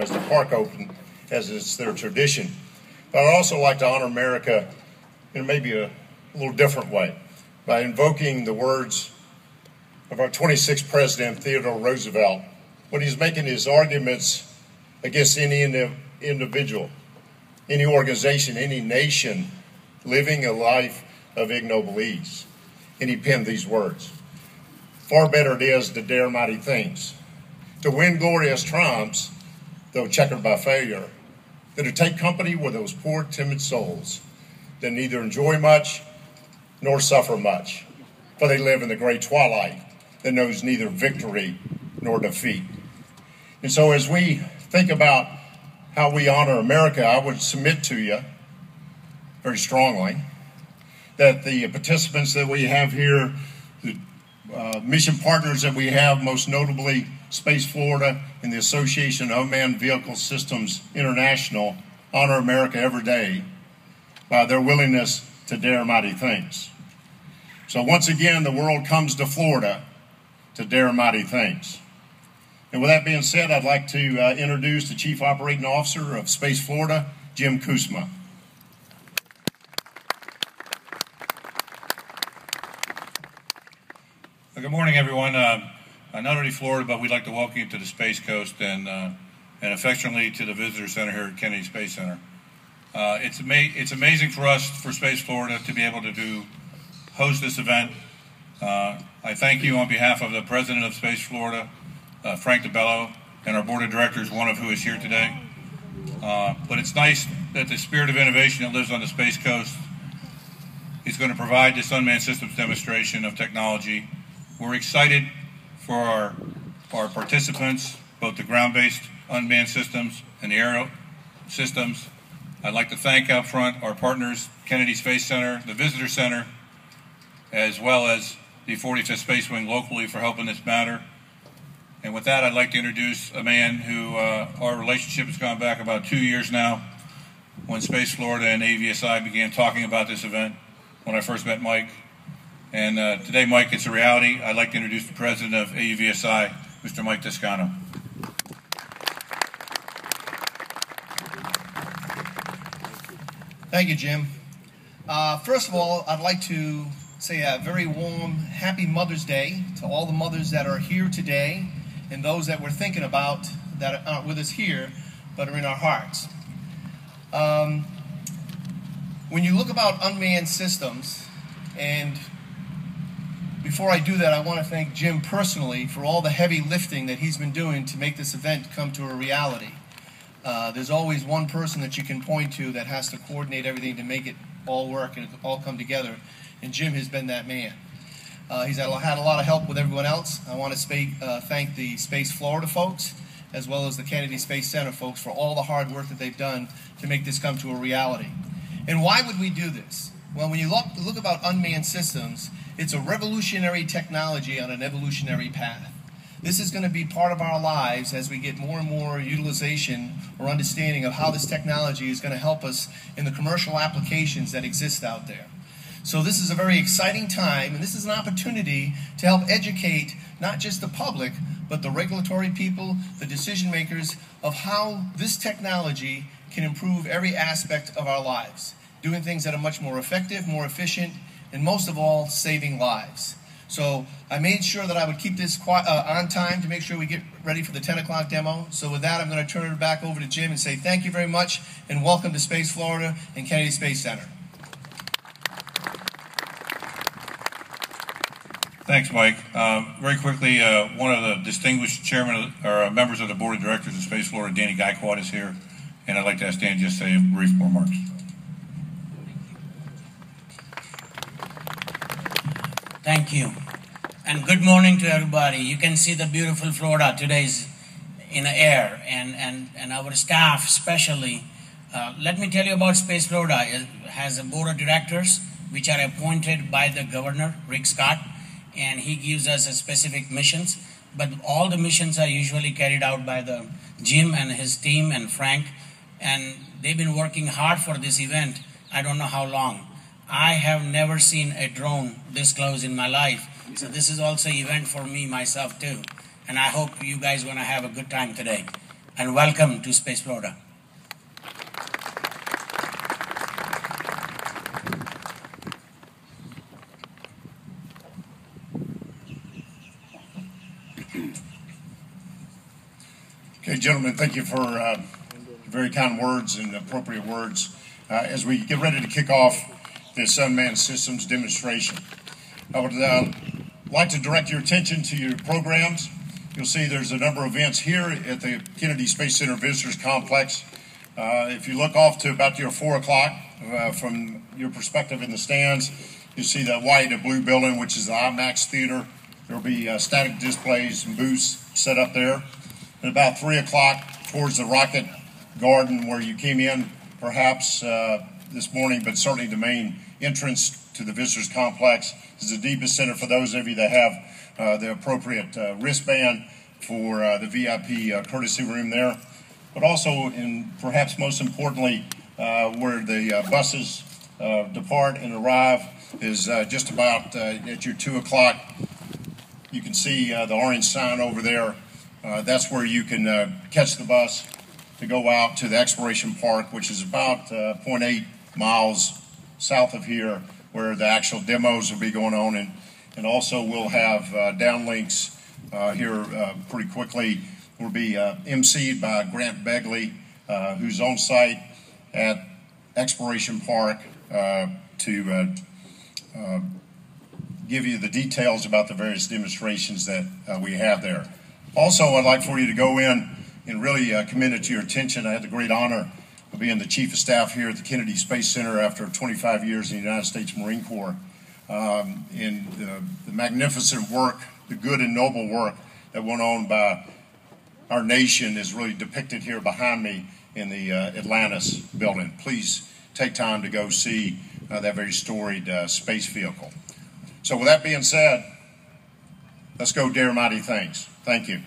as the park opened, as is their tradition. But I'd also like to honor America in maybe a, a little different way by invoking the words of our 26th president, Theodore Roosevelt, when he's making his arguments against any individual, any organization, any nation living a life of ignoble ease. And he penned these words Far better it is to dare mighty things, to win glorious triumphs though checkered by failure, than to take company with those poor, timid souls that neither enjoy much nor suffer much, for they live in the gray twilight that knows neither victory nor defeat. And so, as we think about how we honor America, I would submit to you very strongly that the participants that we have here, the uh, mission partners that we have, most notably Space Florida and the Association of Unmanned Vehicle Systems International, honor America every day by their willingness to dare mighty things. So once again, the world comes to Florida to dare mighty things. And with that being said, I'd like to uh, introduce the Chief Operating Officer of Space Florida, Jim Kuzma. Good morning, everyone. Uh, uh, not only Florida, but we'd like to welcome you to the Space Coast and uh, and affectionately to the Visitor Center here at Kennedy Space Center. Uh, it's ama- it's amazing for us for Space Florida to be able to do host this event. Uh, I thank you on behalf of the President of Space Florida, uh, Frank DiBello, and our Board of Directors, one of who is here today. But it's nice that the spirit of innovation that lives on the Space Coast is going to provide this unmanned systems demonstration of technology we're excited for our, our participants, both the ground-based unmanned systems and the aerial systems. I'd like to thank out front our partners, Kennedy Space Center, the Visitor Center, as well as the 45th Space Wing locally for helping this matter. And with that, I'd like to introduce a man who uh, our relationship has gone back about two years now when Space Florida and AUVSI began talking about this event when I first met Mike. And uh, today, Mike, it's a reality. I'd like to introduce the president of AUVSI, Mr. Mike Toscano. Thank you, Jim. Uh, first of all, I'd like to say a very warm, happy Mother's Day to all the mothers that are here today and those that we're thinking about that aren't with us here but are in our hearts. Um, when you look about unmanned systems and before I do that, I want to thank Jim personally for all the heavy lifting that he's been doing to make this event come to a reality. Uh, there's always one person that you can point to that has to coordinate everything to make it all work and all come together, and Jim has been that man. Uh, he's had, a lot of help with everyone else. I want to uh, thank the Space Florida folks as well as the Kennedy Space Center folks for all the hard work that they've done to make this come to a reality. And why would we do this? Well, when you look, look about unmanned systems, it's a revolutionary technology on an evolutionary path. This is going to be part of our lives as we get more and more utilization or understanding of how this technology is going to help us in the commercial applications that exist out there. So this is a very exciting time, and this is an opportunity to help educate not just the public, but the regulatory people, the decision makers, of how this technology can improve every aspect of our lives, doing things that are much more effective, more efficient, and most of all, saving lives. So I made sure that I would keep this uh, on time to make sure we get ready for the 10 o'clock demo. So with that, I'm going to turn it back over to Jim and say thank you very much and welcome to Space Florida and Kennedy Space Center. Thanks, Mike. Um, very quickly, uh, one of the distinguished chairman or uh, members of the board of directors of Space Florida, Danny Gaekwad, is here, and I'd like to ask Dan just say a brief remarks. Thank you. And good morning to everybody. You can see the beautiful Florida today's in the air and, and, and our staff especially. Uh, let me tell you about Space Florida. It has a board of directors which are appointed by the governor, Rick Scott, and he gives us a specific missions. But all the missions are usually carried out by the Jim and his team and Frank, and they've been working hard for this event. I don't know how long. I have never seen a drone this close in my life. So this is also event for me myself too. And I hope you guys going to have a good time today. and welcome to Space Florida. Okay, gentlemen, thank you for uh, very kind words and appropriate words. Uh, as we get ready to kick off this unmanned systems demonstration, I would uh, like to direct your attention to your programs. You'll see there's a number of events here at the Kennedy Space Center Visitors Complex. Uh, if you look off to about your 4 o'clock uh, from your perspective in the stands, you see the white and blue building, which is the IMAX Theater. There will be uh, static displays and booths set up there. At about 3 o'clock, towards the rocket garden where you came in perhaps uh, this morning, but certainly the main entrance to the visitors complex is the Debus center for those of you that have uh, the appropriate uh, wristband for uh, the VIP uh, courtesy room there. But also, and perhaps most importantly, uh, where the uh, buses depart and arrive is just about at your 2 o'clock. You can see the orange sign over there. that's where you can catch the bus to go out to the Exploration Park, which is about uh, 0.8 miles south of here, where the actual demos will be going on. And, and also, we'll have uh, downlinks uh, here uh, pretty quickly. Will be uh, emceed by Grant Begley, uh, who's on site at Exploration Park to give you the details about the various demonstrations that we have there. Also, I'd like for you to go in and really uh, commend it to your attention. I had the great honor of being the chief of staff here at the Kennedy Space Center after 25 years in the United States Marine Corps. Um, and uh, the magnificent work, the good and noble work that went on by our nation is really depicted here behind me in the uh, Atlantis building. Please take time to go see uh, that very storied uh, space vehicle. So, with that being said, let's go dare mighty things. Thank you.